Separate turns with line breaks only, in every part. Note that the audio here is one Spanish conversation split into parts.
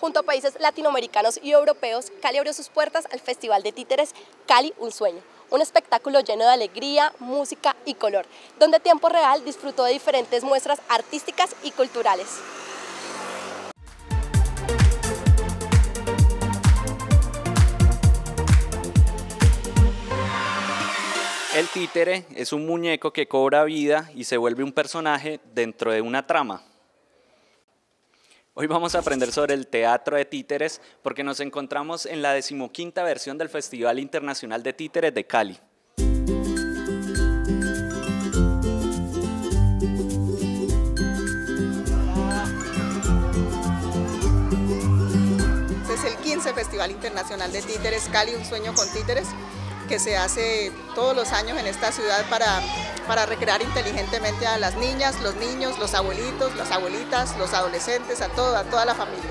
Junto a países latinoamericanos y europeos, Cali abrió sus puertas al Festival de Títeres Cali Un Sueño, un espectáculo lleno de alegría, música y color, donde Tiempo Real disfrutó de diferentes muestras artísticas y culturales.
El títere es un muñeco que cobra vida y se vuelve un personaje dentro de una trama. Hoy vamos a aprender sobre el teatro de títeres porque nos encontramos en la decimoquinta versión del Festival Internacional de Títeres de Cali.
Este es el 15 Festival Internacional de Títeres Cali, un sueño con títeres que se hace todos los años en esta ciudad para, para recrear inteligentemente a las niñas, los niños, los abuelitos, las abuelitas, los adolescentes, a, a toda la familia.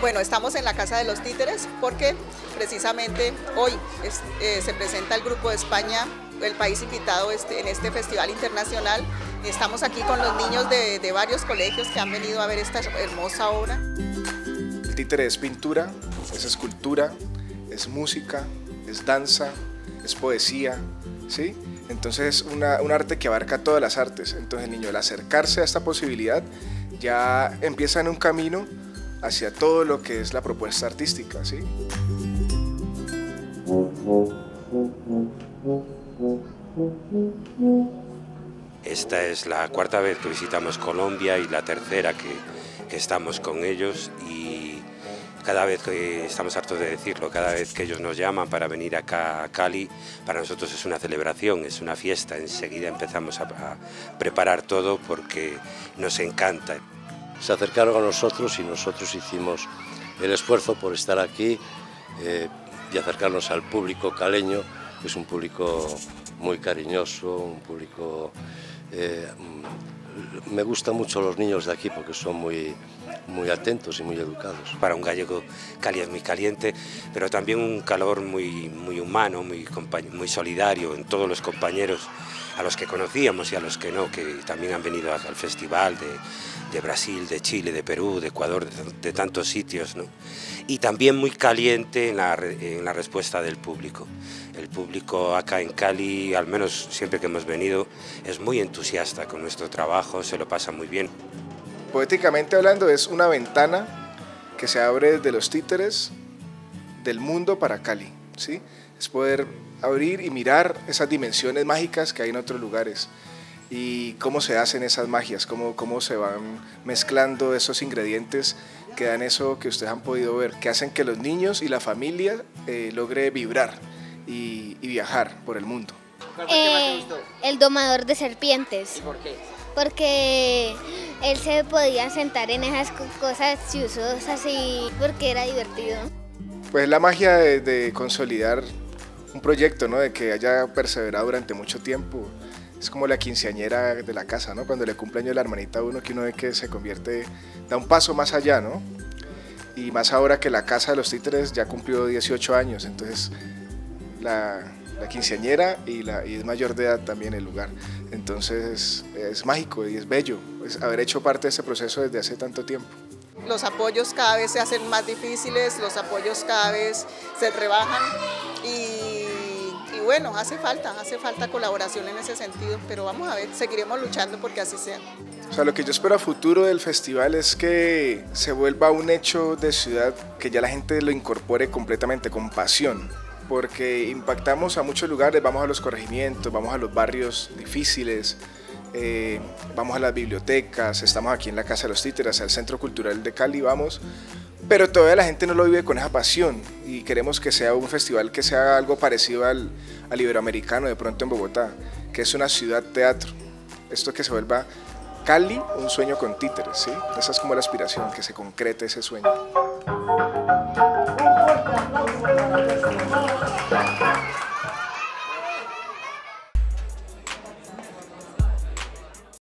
Bueno, estamos en la Casa de los Títeres porque precisamente hoy eh, se presenta el Grupo de España, el país invitado este, en este festival internacional. Estamos aquí con los niños de, de varios colegios que han venido a ver esta hermosa obra.
El títere es pintura, es escultura, es música, es danza, es poesía, ¿sí? Entonces es un arte que abarca todas las artes. Entonces el niño al acercarse a esta posibilidad ya empieza en un camino hacia todo lo que es la propuesta artística, ¿sí?
Esta es la cuarta vez que visitamos Colombia y la tercera que, que estamos con ellos y cada vez que estamos hartos de decirlo, cada vez que ellos nos llaman para venir acá a Cali, para nosotros es una celebración, es una fiesta. Enseguida empezamos a, preparar todo porque nos encanta.
Se acercaron a nosotros y nosotros hicimos el esfuerzo por estar aquí eh, y acercarnos al público caleño, que es un público muy cariñoso, un público... Eh, me gustan mucho los niños de aquí porque son muy, muy atentos y muy educados.
Para un gallego Cali es muy caliente, pero también un calor muy, muy humano, muy, muy solidario en todos los compañeros a los que conocíamos y a los que no, que también han venido al festival de, de Brasil, de Chile, de Perú, de Ecuador, de, tantos sitios. ¿no? Y también muy caliente en la, en la respuesta del público. El público acá en Cali, al menos siempre que hemos venido, es muy entusiasta con nuestro trabajo, se lo pasa muy bien.
Poéticamente hablando, es una ventana que se abre desde los títeres del mundo para Cali. ¿sí? Es poder abrir y mirar esas dimensiones mágicas que hay en otros lugares y cómo se hacen esas magias, cómo, cómo se van mezclando esos ingredientes que dan eso que ustedes han podido ver, que hacen que los niños y la familia eh, logre vibrar y, viajar por el mundo.
Eh, el domador de serpientes.
¿Y por qué?
Porque él se podía sentar en esas cosas chuzosas y porque era divertido.
Pues la magia de, consolidar un proyecto, ¿no? De que haya perseverado durante mucho tiempo. Es como la quinceañera de la casa, ¿no? Cuando le cumpleaños la hermanita uno, que uno ve que se convierte, da un paso más allá, ¿no? Y más ahora que la casa de los títeres ya cumplió 18 años, entonces la, la quinceañera y, la, y es mayor de edad también el lugar. Entonces es mágico y es bello es haber hecho parte de ese proceso desde hace tanto tiempo.
Los apoyos cada vez se hacen más difíciles, los apoyos cada vez se rebajan y, y, bueno, hace falta, hace falta colaboración en ese sentido, pero vamos a ver, seguiremos luchando porque así sea.
O sea, lo que yo espero a futuro del festival es que se vuelva un hecho de ciudad, que ya la gente lo incorpore completamente con pasión, porque impactamos a muchos lugares, vamos a los corregimientos, vamos a los barrios difíciles, eh, vamos a las bibliotecas, estamos aquí en la Casa de los Títeres, al Centro Cultural de Cali, vamos, pero todavía la gente no lo vive con esa pasión y queremos que sea un festival que sea algo parecido al, al Iberoamericano de pronto en Bogotá, que es una ciudad teatro. Esto que se vuelva Cali, un sueño con títeres, ¿sí? Esa es como la aspiración, que se concrete ese sueño.